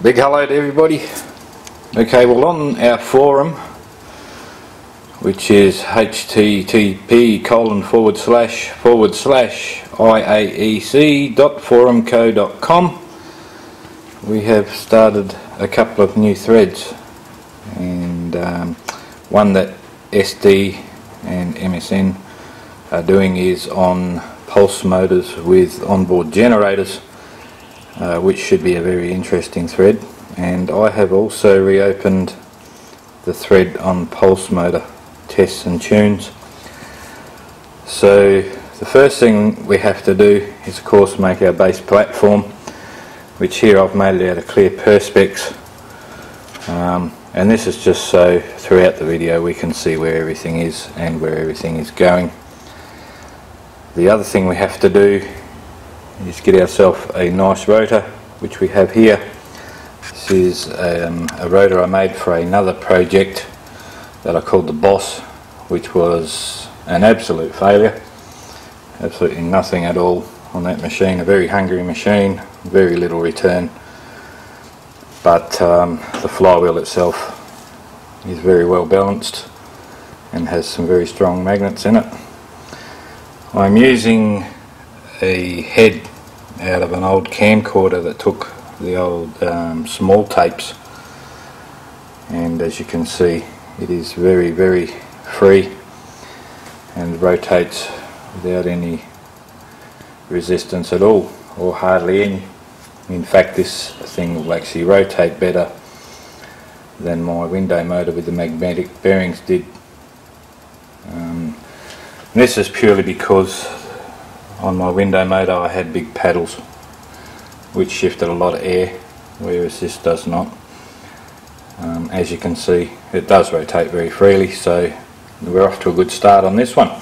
Big hello to everybody. Okay, well on our forum, which is http colon forward slash forward slash iaec.forumco.com, we have started a couple of new threads, and um, one that SD and MSN are doing is on pulse motors with onboard generators uh, which should be a very interesting thread. And I have also reopened the thread on pulse motor tests and tunes. So the first thing we have to do is of course make our base platform which here I've made it out of clear perspex. Um, and this is just so throughout the video we can see where everything is and where everything is going. The other thing we have to do is get ourselves a nice rotor, which we have here. This is um, a rotor I made for another project that I called the Boss, which was an absolute failure. Absolutely nothing at all on that machine. A very hungry machine, very little return. But um, the flywheel itself is very well balanced and has some very strong magnets in it. I'm using a head out of an old camcorder that took the old um, small tapes. And as you can see it is very very free and rotates without any resistance at all or hardly any. In fact this thing will actually rotate better than my window motor with the magnetic bearings did. Um, this is purely because on my window motor I had big paddles which shifted a lot of air whereas this does not. Um, as you can see it does rotate very freely so we're off to a good start on this one.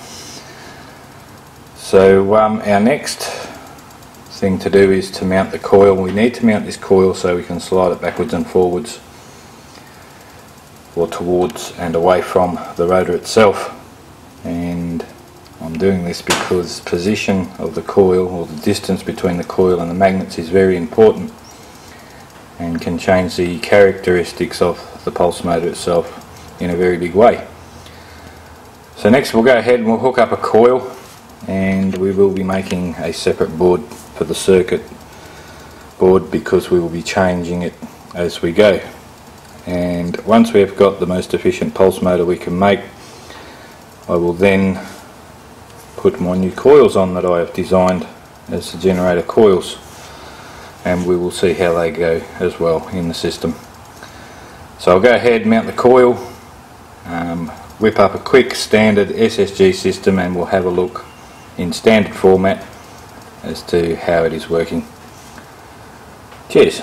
So um, our next thing to do is to mount the coil. We need to mount this coil so we can slide it backwards and forwards or towards and away from the rotor itself doing this because position of the coil or the distance between the coil and the magnets is very important and can change the characteristics of the pulse motor itself in a very big way. So next we'll go ahead and we'll hook up a coil and we will be making a separate board for the circuit board because we will be changing it as we go and once we have got the most efficient pulse motor we can make I will then put my new coils on that I have designed as the generator coils and we will see how they go as well in the system. So I'll go ahead mount the coil, um, whip up a quick standard SSG system and we'll have a look in standard format as to how it is working. Cheers.